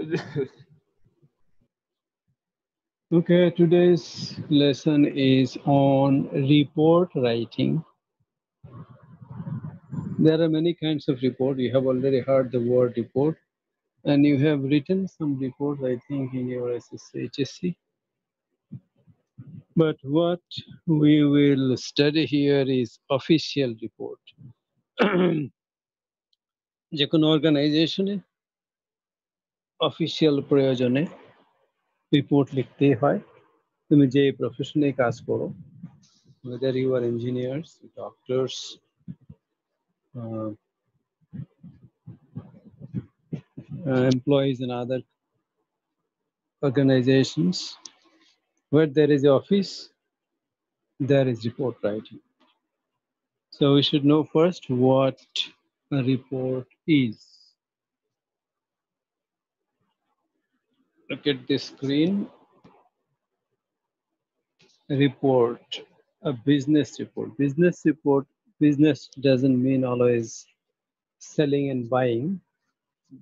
okay, today's lesson is on report writing. There are many kinds of report. You have already heard the word report, and you have written some reports, I think, in your SSC, HSC. But what we will study here is official report. যে কোনো অর্গানাইজেশনে official প্রয়োজনে report লিখতেই হয় তুমি যে প্রফেশনে কাজ করো whether you are engineers, doctors, uh, uh, employees in other organizations, where there is office, there is report writing. So we should know first what a report is. Look at the screen. Report, a business report. Business report, business doesn't mean always selling and buying.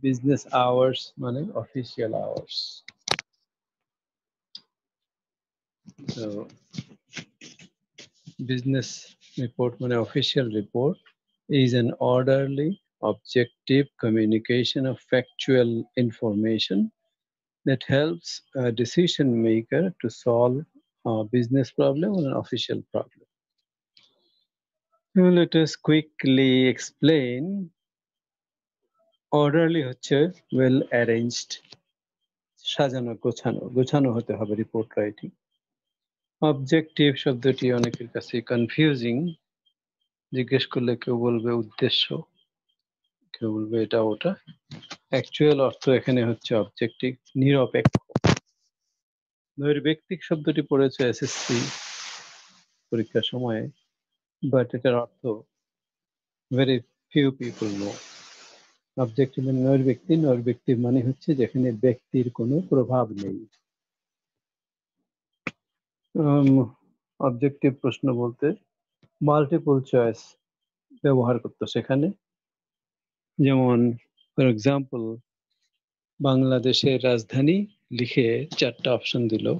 Business hours, money, official hours. So, business report, money, official report is an orderly, objective communication of factual information that helps a decision maker to solve a business problem or an official problem. Now let us quickly explain. Orderly হচ্ছে well arranged সাজানো গোছানো গোছানো হতে হবে report writing objective শব্দটি অনেকের কাছে confusing জিজ্ঞেস করলে কেউ বলবে উদ্দেশ্য কেউ বলবে এটা ওটা? অ্যাকচুয়াল অর্থ এখানে হচ্ছে অবজেক্টিভ নিরপেক্ষ। নৈর্ব্যক্তিক শব্দটি পড়েছে এসএসসি পরীক্ষার সময়ে বাট এটার অর্থ very few people know objective মানে নৈর্ব্যক্তি নৈর্ব্যক্তি মানে হচ্ছে যেখানে ব্যক্তির কোনো প্রভাব নেই। অবজেক্টিভ প্রশ্ন বলতে মাল্টিপল চয়েস ব্যবহার করতো সেখানে। যেমন ফর এক্সাম্পল বাংলাদেশের রাজধানী লিখে চারটা অপশন দিল।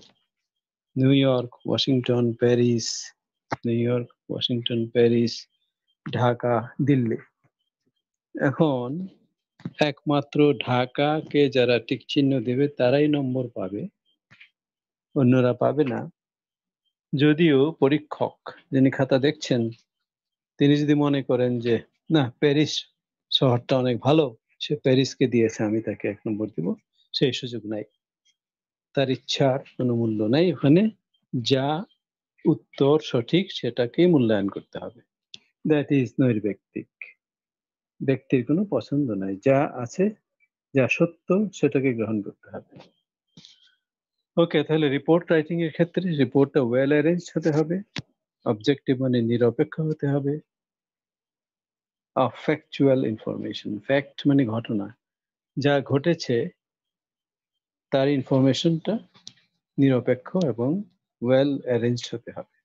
New York Washington Paris New York Washington Paris Dhaka, Delhi. এখন, একমাত্র ঢাকাকে যারা টিক চিহ্ন দেবে, তারাই নম্বর পাবে। অন্যরা পাবে না। যদিও পরীক্ষক, যিনি খাতা দেখছেন, তিনি যদি মনে করেন যে, না প্যারিস শহরটা অনেক ভালো। সে প্যারিসকে দিয়েছে, আমি তাকে এক নম্বর দিব। সেই সুযোগ নাই। তার ইচ্ছার কোনো মূল্য নাই ওখানে। যা উত্তর সঠিক সেটাকে মূল্যায়ন করতে হবে। দ্যাট ইজ নৈর্ব্যক্তিক। ব্যক্তির কোনো পছন্দ নাই। যা আছে, যা সত্য সেটাকে গ্রহণ করতে হবে। ওকে তাহলে রিপোর্ট রাইটিং এর ক্ষেত্রে রিপোর্টটা ওয়েল অ্যারেঞ্জ হতে হবে। অবজেক্টিভ মানে নিরপেক্ষ হতে হবে। ফ্যাকচুয়াল ইনফরমেশন ফ্যাক্ট মানে ঘটনা, যা ঘটেছে তার ইনফরমেশনটা নিরপেক্ষ এবং ওয়েল অ্যারেঞ্জড হতে হবে।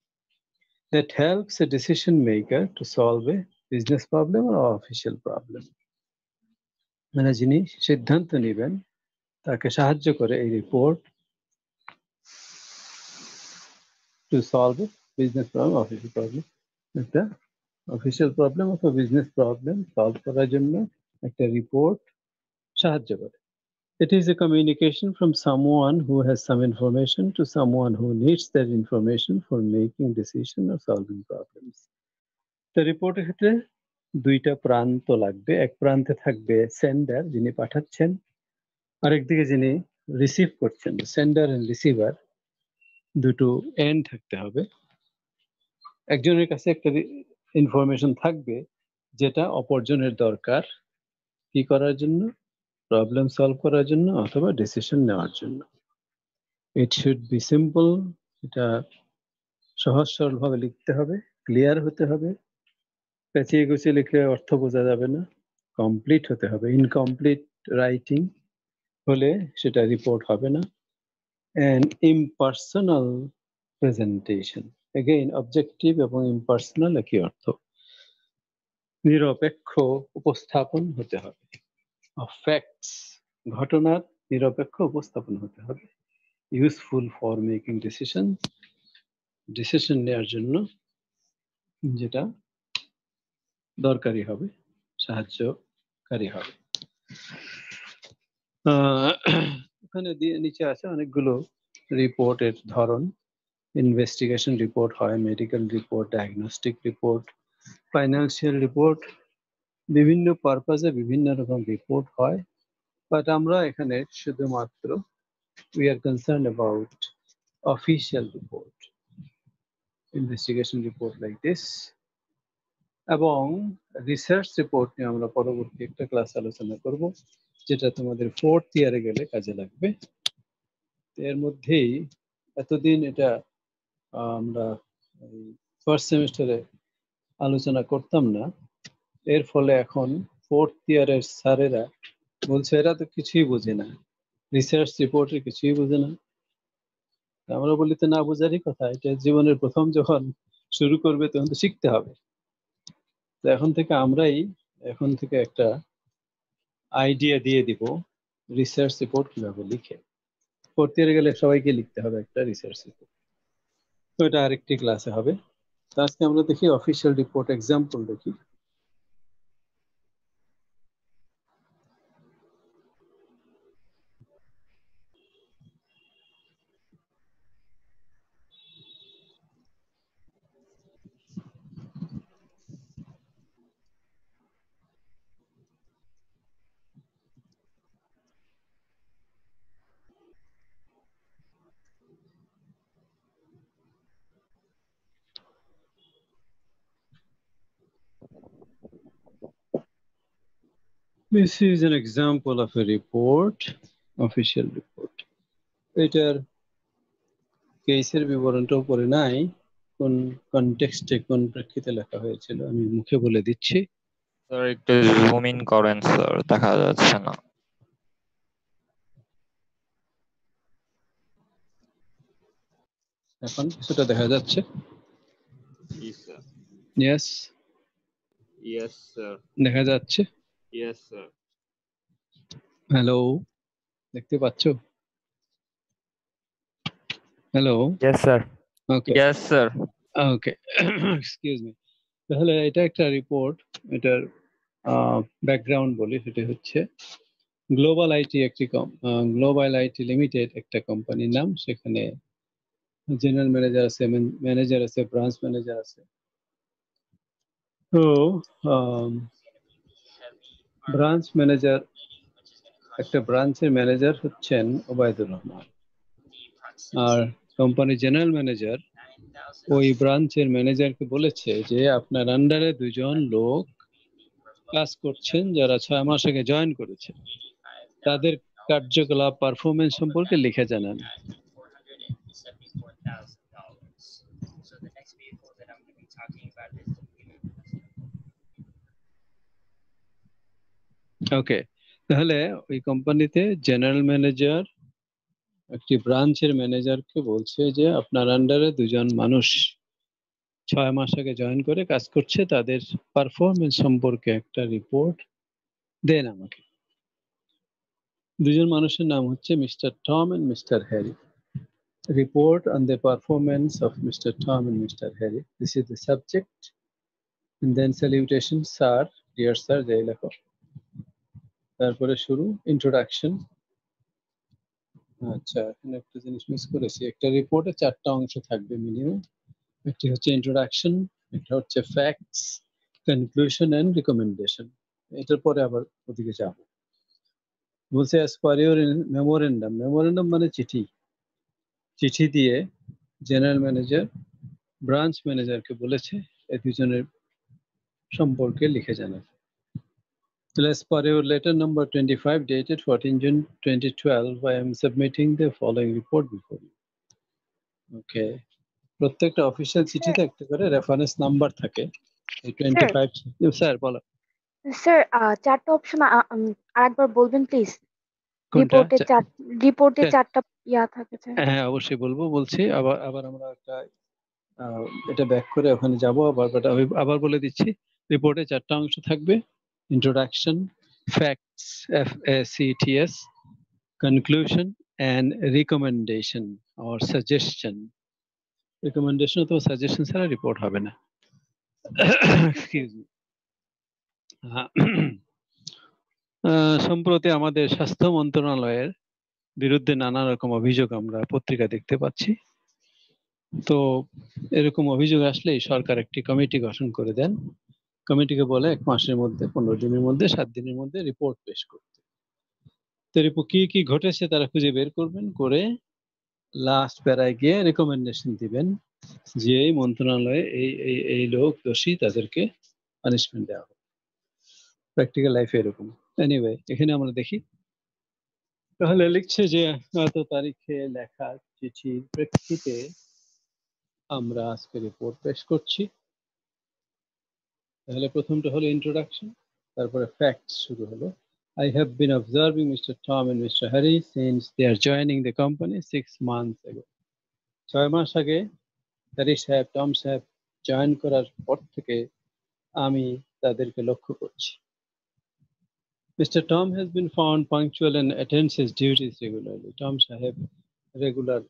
That helps a decision maker to solve a business problem R official problem মানে যিনি সিদ্ধান্ত নেবেন, তাকে সাহায্য করে এই report to solve business problem official problem একটা অফিসিয়াল প্রবলেম অথবা বিজনেস প্রবলেম সলভ করার জন্য একটা রিপোর্ট সাহায্য করে। It is a communication from someone who has some information to someone who needs that information for making decision or solving problems. তো রিপোর্টের ক্ষেত্রে দুইটা প্রান্ত লাগবে। এক প্রান্তে থাকবে সেন্ডার যিনি পাঠাচ্ছেন, আরেকদিকে যিনি রিসিভ করছেন। সেন্ডার এন্ড রিসিভার দুটো এন্ড থাকতে হবে। একজনের কাছে একটা ইনফরমেশন থাকবে, যেটা অপরজনের দরকার কি করার জন্য প্রবলেম সলভ করার জন্য অথবা ডিসিশন নেওয়ার জন্য। ইট শুড বি সিম্পল এটা সহজ সরলভাবে লিখতে হবে ক্লিয়ার হতে হবে। পেঁচিয়ে গুছিয়ে লিখলে অর্থ বোঝা যাবে না। কমপ্লিট হতে হবে। ইনকমপ্লিট রাইটিং হলে সেটা রিপোর্ট হবে না। And impersonal presentation again objective এবং ইমপার্সোনাল একই অর্থ। নিরপেক্ষ উপস্থাপন হতে হবে। ফ্যাক্টস ঘটনার নিরপেক্ষ উপস্থাপন হতে হবে। Useful for making decision decision নেওয়ার জন্য যেটা দরকারি হবে, সাহায্যকারী হবে। ওখানে দিয়ে নিচে আছে অনেকগুলো রিপোর্টের ধরন। ইনভেস্টিগেশন রিপোর্ট হয় medical report diagnostic report financial report বিভিন্ন পারপাজে বিভিন্ন রকম রিপোর্ট হয়। বাট আমরা এখানে শুধুমাত্র we are concerned about official report investigation report like this এবং রিসার্চ রিপোর্ট নিয়ে আমরা পরবর্তী একটা ক্লাস আলোচনা করব, যেটা তোমাদের ফোর্থ ইয়ারে গেলে কাজে লাগবে। এর মধ্যেই এতদিন এটা আমরা ফার্স্ট সেমিস্টারে আলোচনা করতাম না। এর ফলে এখন ফোর্থ ইয়ারের স্যারেরা বলছে, এরা তো কিছুই বোঝে না। রিসার্চ রিপোর্টের কিছুই বোঝে না। আমরা বলি, তো না বোঝারই কথা। এটা জীবনের প্রথম যখন শুরু করবে, তখন তো শিখতে হবে। তো এখন থেকে আমরাই এখন থেকে একটা আইডিয়া দিয়ে দিব রিসার্চ রিপোর্ট কীভাবে লিখে। ফোর্থ ইয়ারে গেলে সবাইকে লিখতে হবে একটা রিসার্চ রিপোর্ট তো এটা আরেকটি ক্লাসে হবে। তো আজকে আমরা দেখি অফিসিয়াল রিপোর্ট এক্সাম্পল দেখি। This is an example of a report, official report. এটার কেসের বিবরণটাও পড়ে নাই কোন কনটেক্সটে কোন প্রেক্ষিতে লেখা হয়েছিল আমি মুখে বলে দিচ্ছি স্যার একটু জুম ইন করেন স্যার দেখা যাচ্ছে না এখন কিছুটা দেখা যাচ্ছে Yes, sir. Yes Yes, sir. দেখা যাচ্ছে Yes, sir. হ্যালো দেখতে পাচ্ছো? Hello Yes, sir. Okay Yes, sir. Okay excuse me তাহলে এটা একটা রিপোর্ট এটার ব্যাকগ্রাউন্ড বলি সেটা হচ্ছে গ্লোবাল আইটি একটি গ্লোবাল আইটি লিমিটেড একটা কোম্পানির নাম সেখানে জেনারেল ম্যানেজার আছে ম্যানেজার আছে ব্রাঞ্চ ম্যানেজার আছে। তো ব্রাঞ্চ ম্যানেজার, একটা ব্রাঞ্চের ম্যানেজার হচ্ছেন ওবায়দুর রহমান। আর কোম্পানি জেনারেল ম্যানেজার ওই ব্রাঞ্চের ম্যানেজারকে বলেছে যে, আপনার আন্ডারে দুজন লোক কাজ করছেন যারা ছয় মাস আগে জয়েন করেছে তাদের কার্যকলাপ পারফরমেন্স সম্পর্কে লিখে জানান So the next vehicle that I'm going to be talking about is the ওকে তাহলে ওই কোম্পানিতে জেনারেল ম্যানেজার একটি ব্রাঞ্চের ম্যানেজারকে বলছে যে আপনার আন্ডারে দুজন মানুষ ছয় মাস আগে জয়েন করে কাজ করছে তাদের পারফরমেন্স সম্পর্কে একটা রিপোর্ট দেন আমাকে দুজন মানুষের নাম হচ্ছে mister Tom and mister Harry report on the performance of Mr. Tom and Mr. Harry. This is the subject. And then salutation, sir, dear sir, তারপরে শুরু ইন্ট্রোডাকশন আচ্ছা এখানে একটা জিনিস মিস করেছি। একটা রিপোর্টে চারটা অংশ থাকবে মিনিমাম একটি হচ্ছে ইন্ট্রোডাকশন একটা হচ্ছে ফ্যাক্টস কনক্লুশন এন্ড রিকমেন্ডেশন এটার পরে আবার ওদিকে যাব। বলছে as per your memorandum memorandum মানে চিঠি। চিঠি দিয়ে জেনারেল ম্যানেজার ব্রাঞ্চ ম্যানেজারকে বলেছে এই দুজনের সম্পর্কে লিখে জানাতে। So per your letter number 25 dated 14 June 2012, I am submitting the following report before you. Okay. প্রত্যেকটা অফিসিয়াল চিঠিতে একটা করে রেফারেন্স নাম্বার থাকে। এই টোয়েন্টি ফাইভ স্যার বলো। স্যার চারটা অপশন আরেকবার বলবেন প্লিজ রিপোর্টে চার রিপোর্টে চা- চারটা ইয়া থাকে স্যার হ্যাঁ অবশ্যই বলব বলছি। আবার আবার আমরা একটা এটা ব্যাক করে ওখানে যাব আবার আবার বলে দিচ্ছি। রিপোর্টে চারটা অংশ থাকবে। C T S conclusion, and recommendation or suggestion. Recommendation অথবা suggestion ছাড়া রিপোর্ট হবে না। এক্সকিউজ মি সম্প্রতি আমাদের স্বাস্থ্য মন্ত্রণালয়ের বিরুদ্ধে নানা রকম অভিযোগ আমরা পত্রিকা দেখতে পাচ্ছি। তো এরকম অভিযোগ আসলেই সরকার একটি কমিটি গঠন করে দেন। কমিটিকে বলে এক মাসের মধ্যে, পনেরো দিনের মধ্যে, সাত দিনের মধ্যে রিপোর্ট পেশ করতে। তো কি কি ঘটেছে তারা খুঁজে বের করবেন? করে লাস্ট প্যারায় গিয়ে রেকমেন্ডেশন দিবেন যে এই মন্ত্রণালয়ে এই এই এই লোক দোষী, তাদেরকে পানিশমেন্ট দেওয়া হবে প্র্যাকটিক্যাল লাইফে এরকম। এনিওয়ে এখানে আমরা দেখি। তাহলে লিখছে যে, এত তারিখে লেখা চিঠির প্রেক্ষিতে আমরা আজকে রিপোর্ট পেশ করছি। তাহলে প্রথমটা হলো ইন্ট্রোডাকশন তারপরে ফ্যাক্ট শুরু হলো। I have been observing mister Tom and mister Harry since they are joining the company six month আগে ছয় মাস আগে হ্যারি সাহেব টম সাহেব জয়েন করার পর থেকে আমি তাদেরকে লক্ষ্য করছি। Mister Tom has been found punctual and attends his duties regularly Tom সাহেব রেগুলার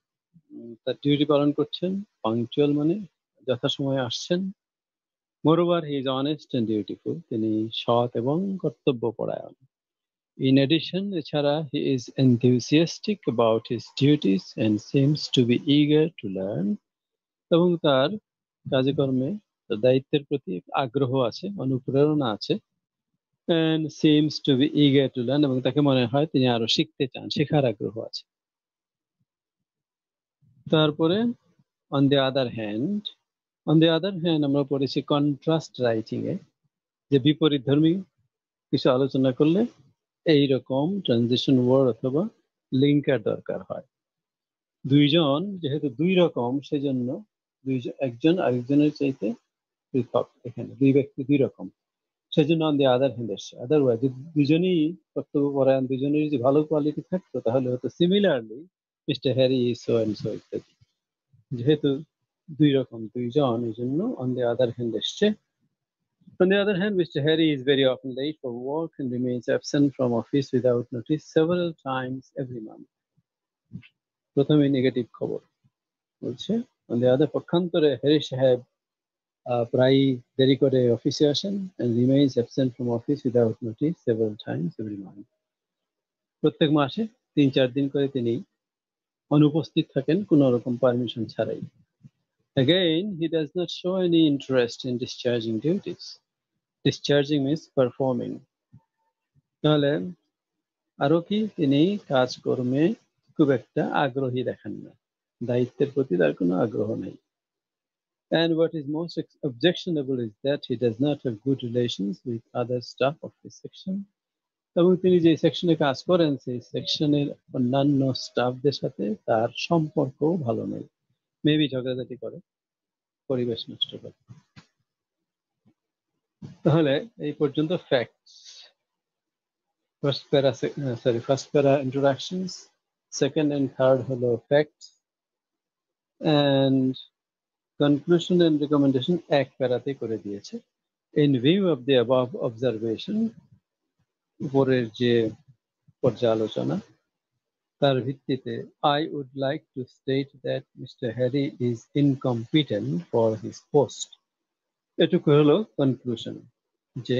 তার ডিউটি পালন করছেন। পাংচুয়াল মানে যথাসময়ে আসছেন। Moreover he is honest and dutiful তিনি সৎ এবং কর্তব্যপরায়ণ। In addition, এছাড়া he is enthusiastic about his duties and seems to be eager to learn. এবং তার কাজকর্মে দায়িত্বের প্রতি আগ্রহ আছে অনুপ্রেরণা আছে। And seems to be eager to learn এবং তাকে মনে হয় তিনি আরও শিখতে চান শেখার আগ্রহ আছে। তারপরে on the other hand on the other hand আমরা পড়েছি কন্ট্রাস্ট রাইটিং এ যে বিপরীত ধর্মী কিছু আলোচনা করলে এই রকম ট্রানজিশন ওয়ার্ড অথবা লিঙ্কার দরকার হয়। দুইজন, যেহেতু দুই রকম, সেজন্য দুইজন একজন আরেকজনের চাইতে পৃথক এখানে, দুই ব্যক্তি দুই রকম। সেজন্য অন দি আদার হ্যান্ড এসছে। আদারওয়াইজ দুজনেই কর্তব্য পরায়ণ দুজনেরই যদি ভালো কোয়ালিটি থাকতো, তাহলে হয়তো similarly mister Harry so and so ইত্যাদি। যেহেতু দুই রকম দুইজন এই জন্য অন দি আদার হ্যান্ড এসছে On the other hand, Mr. Harry is very often late for work and remains absent from office without notice several times every month. প্রথমে negative খবর বলছে on the other পক্ষান্তরে Harry সাহেব প্রায়ই দেরি করে অফিসে আসেন and remains absent from office without notice several times every month. প্রত্যেক মাসে তিন চার দিন করে তিনি অনুপস্থিত থাকেন কোনো রকম পারমিশন ছাড়াই Again, he does not show any interest in discharging duties. Discharging means performing. তাহলে আরো কি তিনি কাজকর্মে খুব একটা আগ্রহী দেখান না দায়িত্বের প্রতি তার কোনো আগ্রহ নেই And what is most ex- objectionable is that he does not have good relations with other staff of his section. এবং তিনি যে সেকশনে কাজ করেন সেই সেকশনের অন্যান্য স্টাফদের সাথে তার সম্পর্কও ভালো নেই মেবি ঝগড়াঝাটি করে, পরিবেশ নষ্ট করে। তাহলে এই পর্যন্ত facts first para sorry first para introductions second and third হলো facts and conclusion and recommendation এক প্যারাতে করে দিয়েছে। In view of the above observation উপরের যে পর্যালোচনা তার ভিত্তিতে I would like to state that mister Harry is incompetent for his post এটুকু হলো কনক্লুশন যে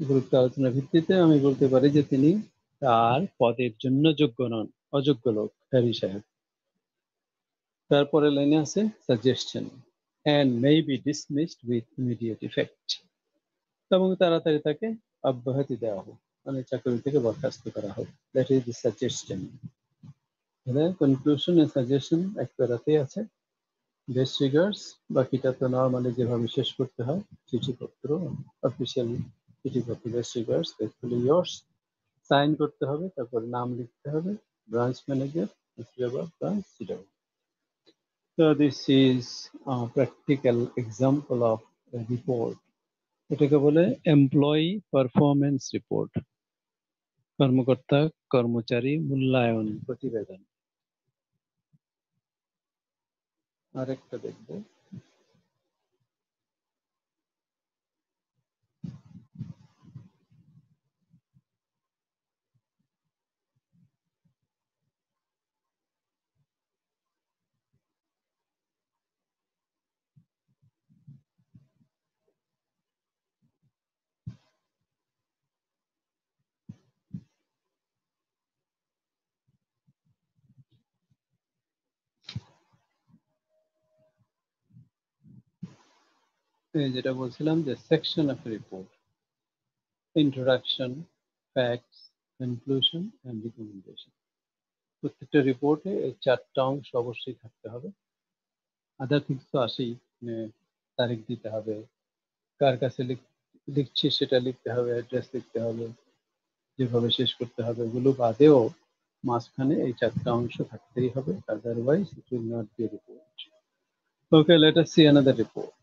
গুরুত্ব আলোচনার ভিত্তিতে আমি বলতে পারি যে তিনি তার পদের জন্য যোগ্য নন, অযোগ্য লোক হ্যারি সাহেব। তারপরে লাইনে আছে suggestion and may be dismissed with immediate effect এবং তাড়াতাড়ি তাকে অব্যাহতি দেওয়া হোক। মানে চাকরি থেকে বরখাস্ত করা হোক। That is the suggestion conclusion and suggestion এক প্যারাতেই আছে। বেস্ট রিগার্স বাকিটা তো নর্মালি যেভাবে শেষ করতে হয়, চিঠিপত্র official চিঠিপত্র best regards faithfully yours sign করতে হবে, তারপর নাম লিখতে হবে branch manager branch Chittagong So this is a practical example of a report. এটাকে বলে এমপ্লয়ি পারফরমেন্স রিপোর্ট কর্মকর্তা কর্মচারী মূল্যায়ন প্রতিবেদন। আরেকটা দেখব। যেটা বলছিলাম যে section of report introduction facts conclusion and recommendation প্রত্যেকটা রিপোর্টে এই চারটা অংশ অবশ্যই থাকতে হবে। আদার থিংস তো আসেই মানে তারিখ দিতে হবে, কার কাছে লিখ- লিখছি সেটা লিখতে হবে অ্যাড্রেস লিখতে হবে, যেভাবে শেষ করতে হবে, ওগুলো বাদেও মাঝখানে এই চারটা অংশ থাকতেই হবে otherwise it will not be report okay let us see another report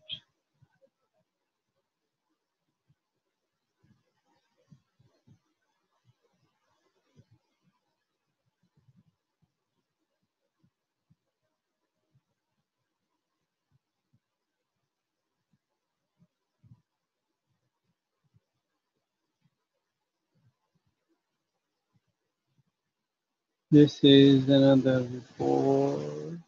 This is another report.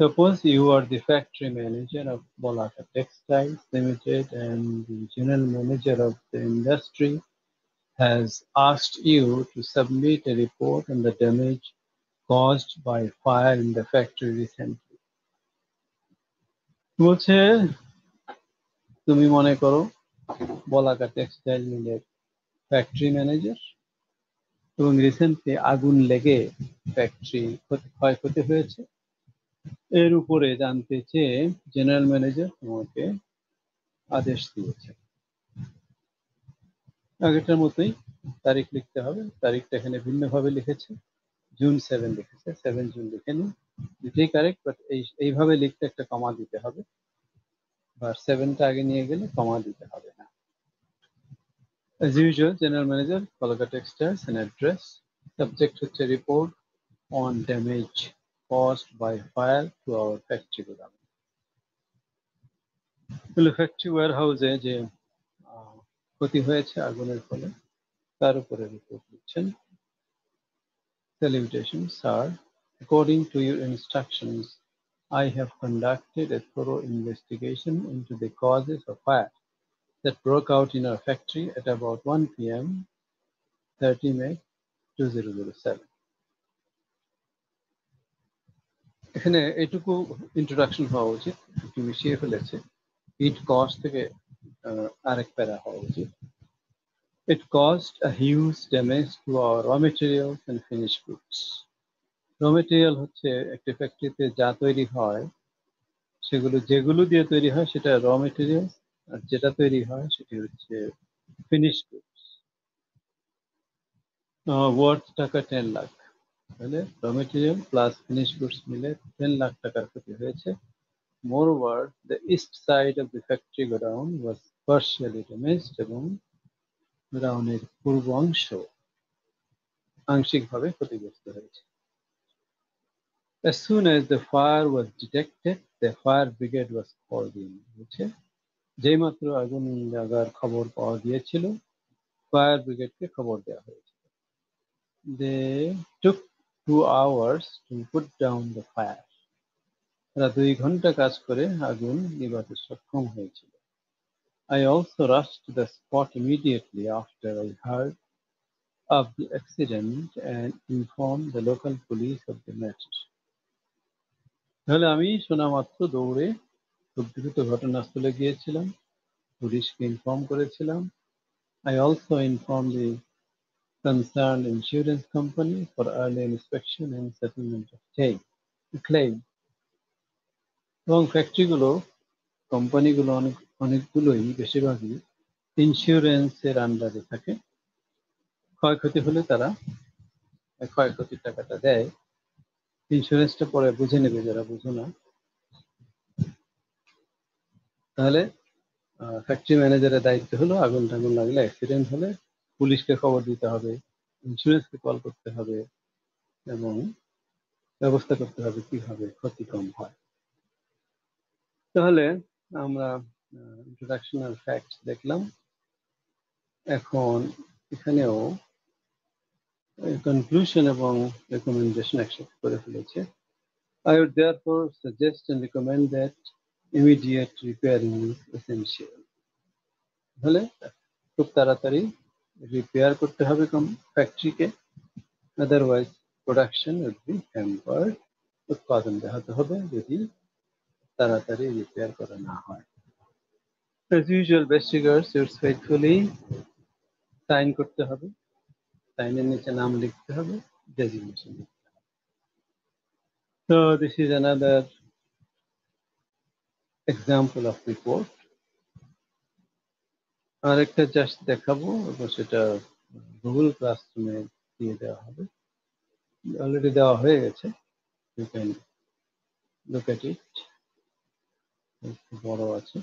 Suppose you are the factory manager of Bolaka Textiles Limited and the general manager of the industry has asked you to submit a report on the damage caused by fire in the factory recently. বলছে তুমি মনে করো Balaka textile মিলের factory manager এবং recently আগুন লেগে factory ক্ষয়ক্ষতি হয়েছে। এর উপরে জানতে চেয়ে জেনারেল ম্যানেজার তোমাকে আদেশ দিয়েছে। আগেরটার মতোই তারিখ লিখতে হবে। তারিখটা এখানে ভিন্নভাবে লিখেছে। জুন সেভেন লিখেছে। সেভেন জুন লিখে নিন। দুটোই কারেক্ট বাট এই এইভাবে লিখতে একটা কমা দিতে হবে। বা সেভেনটা আগে নিয়ে গেলে কমা দিতে হবে। As usual, General Manager, Kolkata Textiles and address. Subject হচ্ছে report on damage caused by fire to our factory godown. বলে ফ্যাক্টরি ওয়ারহাউসে যে আহ, ক্ষতি হয়েছে আগুনের ফলে তার উপরে রিপোর্ট দিচ্ছেন Salutations, sir. According to your instructions, I have conducted a thorough investigation into the causes of fire that broke out in our factory at about 1 p.m. 30 May 2007. এখানে এটুকু ইন্ট্রোডাকশন হওয়া উচিত একটু মিশিয়ে ফেলেছে ইট কস্ট থেকে আহ, আরেক প্যারা হওয়া উচিত It caused a huge damage to our raw materials and finished goods. Raw material হচ্ছে একটি ফ্যাক্টরিতে যা তৈরি হয় সেগুলো যেগুলো দিয়ে তৈরি হয় সেটা র মেটেরিয়াল আর যেটা তৈরি হয় সেটি হচ্ছে finish goods worth taka ten lakh. তাহলে raw material plus finish goods মিলে টেন লাখ টাকার ক্ষতি হয়েছে। Moreover the east side of the factory godown was partially damaged এবং গোডাউনের পূর্ব অংশ আংশিকভাবে ক্ষতিগ্রস্ত হয়েছে। As soon as the fire was detected, the fire brigade was called in. বুঝছে যেই মাত্র আগুন লাগার খবর পাওয়া গিয়েছিল, ফায়ার ব্রিগেডকে খবর দেওয়া হয়েছিল। They took two hours to put down the fire তারা দুই ঘণ্টা কাজ করে আগুন নিভাতে সক্ষম হয়েছিল। I also rushed to the spot immediately after I heard of the accident and informed the local police of the matter. তাহলে আমি শোনা মাত্র দৌড়ে খুব দ্রুত ঘটনাস্থলে গিয়েছিলাম, পুলিশকে ইনফর্ম করেছিলাম। I also inform the concern insurance company for early inspection and settlement of claim এবং ফ্যাক্টরিগুলো কোম্পানিগুলো অনেক, অনেকগুলোই বেশিরভাগই ইন্স্যুরেন্সের আন্ডারে থাকে। ক্ষয়ক্ষতি হলে তারা ক্ষয়ক্ষতির টাকাটা দেয়। ইন্স্যুরেন্সটা পরে বুঝে নেবে, যারা বুঝো না। তাহলে ফ্যাক্টরি ম্যানেজারের দায়িত্ব হলো আগুন টাগুন লাগলে অ্যাক্সিডেন্ট হলে পুলিশকে খবর দিতে হবে ইন্স্যুরেন্সকে কল করতে হবে এবং ব্যবস্থা করতে হবে কীভাবে ক্ষতি কম হয়। তাহলে আমরা ইন্ট্রোডাকশনাল ফ্যাক্টস দেখলাম। এখন এখানেও কনক্লুশন এবং রেকমেন্ডেশন একসাথে করে ফেলেছে। I would therefore suggest and recommend that immediate repairing is essential. তাহলে খুব তাড়াতাড়ি রিপেয়ার করতে হবে ফ্যাক্টরিকে otherwise production will be hampered উৎপাদন দেখাতে হবে যদি তাড়াতাড়ি রিপেয়ার করা না হয় As usual, best regards, yours faithfully. Sign করতে হবে সাইনের নিচে নাম লিখতে হবে ডেজিগনেশন লিখতে হবে So this is another example of report. আরেকটা জাস্ট দেখাবো এবং সেটা গুগল ক্লাসরুমে দিয়ে দেওয়া হবে। অলরেডি দেওয়া হয়ে গেছে। You can look at it বড় আছে।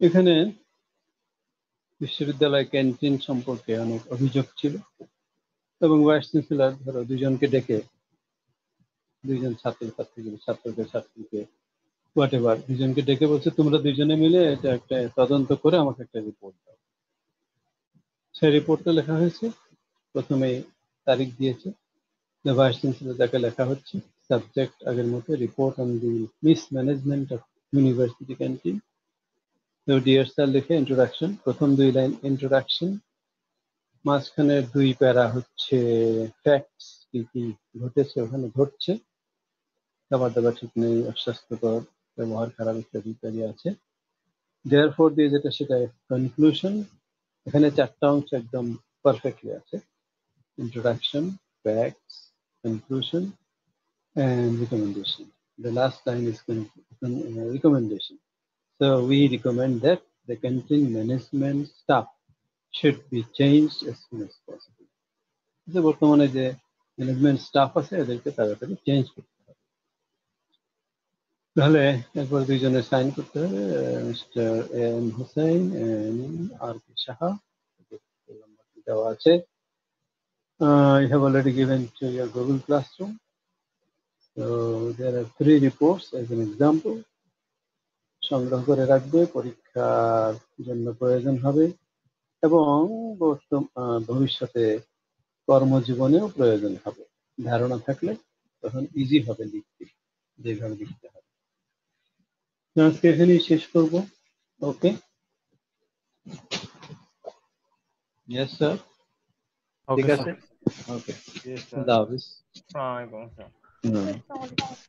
এখানে বিশ্ববিদ্যালয় ক্যান্টিন সম্পর্কে অনেক অভিযোগ ছিল এবং ভাইস চ্যান্সেলর ধরো দুজনকে ডেকে দুইজন ছাত্র ছাত্রী ছাত্রকে ছাত্রীকে হোয়াট এভার দুজনকে ডেকে বলছে, তোমরা দুজনে মিলে এটা একটা তদন্ত করে আমাকে একটা রিপোর্ট দাও। সেই রিপোর্টটা লেখা হয়েছে। প্রথমে তারিখ দিয়েছে। ভাইস চ্যান্সেলর যাকে লেখা হচ্ছে সাবজেক্ট আগের মতো report on the mismanagement of university canteen তো ডিয়ার স্যার লিখে ইন্ট্রোডাকশন প্রথম দুই লাইন ইন্ট্রোডাকশন মাঝখানের দুই প্যারা হচ্ছে ফ্যাক্টস কি কি ঘটেছে ওখানে ঘটছে। খাবার দাবার ঠিক নেই অস্বাস্থ্যকর ব্যবহার খারাপ ইত্যাদি ইত্যাদি আছে। দেয়ার ফোর দিয়ে যেটা সেটা কনক্লুশন এখানে চারটা অংশ একদম পারফেক্টলি আছে। Introduction facts, conclusion and recommendation the last con- uh, recommendation. So we recommend that the canteen management staff should be changed as soon as possible. যে বর্তমানে যে ম্যানেজমেন্ট স্টাফ আছে এদেরকে তাড়াতাড়ি চেঞ্জ করতে হবে তাহলে একবার দুইজনে সাইন করতে হবে মিস্টার এম হুসাইন আর কে সাহা দেওয়া আছে uh, you have already given to your Google Classroom. So there are three reports as an example. সংগ্রহ করে রাখবে পরীক্ষার জন্য প্রয়োজন হবে এবং ভবিষ্যতে কর্মজীবনেও প্রয়োজন হবে ধারণা থাকলে তখন ইজি হবে লিখতে যেভাবে লিখতে হবে আজকে এখানেই শেষ করব ওকে ইয়েস স্যার ঠিক Okay, আছে sir. Okay Yes, sir. খুদা হাফিজ। আসসালামু আলাইকুম।